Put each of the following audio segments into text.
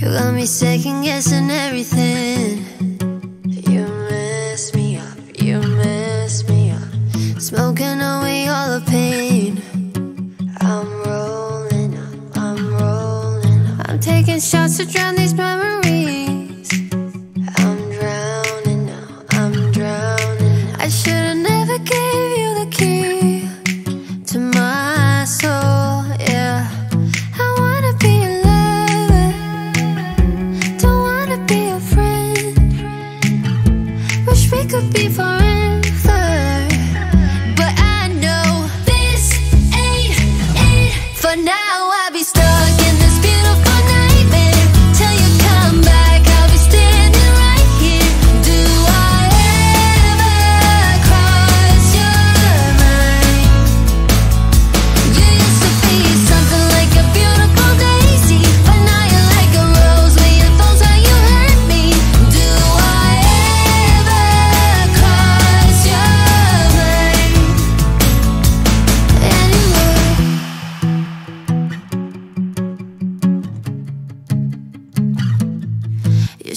You got me second guessing everything. You mess me up, you mess me up. Smoking away all the pain. I'm rolling I'm rolling. I'm taking shots to drown these memories.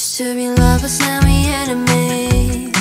Used to be lovers, now we enemies.